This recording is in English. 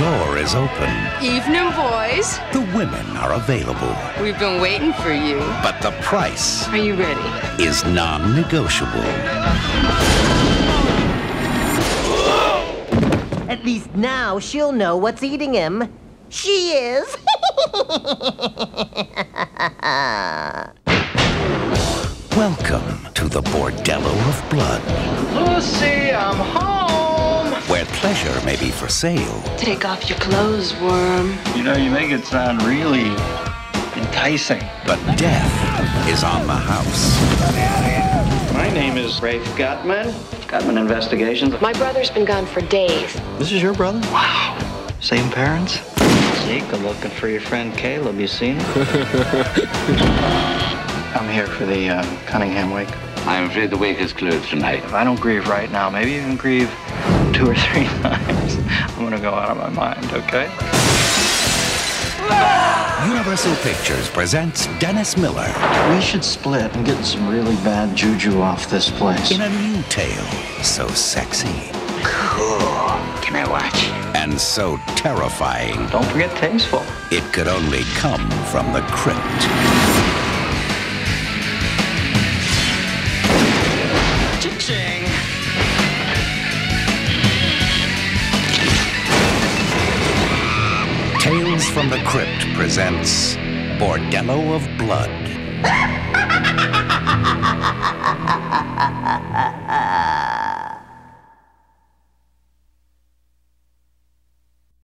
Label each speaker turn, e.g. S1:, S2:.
S1: is open.
S2: Evening, boys.
S1: The women are available.
S2: We've been waiting for you.
S1: But the price
S2: Are you ready?
S1: is non negotiable.
S3: At least now she'll know what's eating him. She is.
S1: Welcome to the Bordello of Blood,
S4: Lucy, I'm home.
S1: Where pleasure may be for sale,
S2: Take off your clothes, worm.
S4: You know, you make it sound really enticing.
S1: but death is on the house.
S4: My name is Rafe Gutman. Gutman Investigations.
S5: My brother's been gone for days.
S4: This is your brother? Wow. Same parents? Zeke, I'm looking for your friend Caleb. You seen him? I'm here for the uh, Cunningham wake.
S6: I'm afraid the wake is closed tonight.
S4: If I don't grieve right now, maybe even grieve two or three times, I'm gonna go out of my mind, okay?
S1: Universal Pictures presents Dennis Miller
S4: We should split and get some really bad juju off this place.
S1: in a new tale so sexy Cool.
S6: Can I watch?
S1: and so terrifying
S4: Don't forget tasteful.
S1: it could only come from the crypt. Tales from the Crypt presents Bordello of Blood.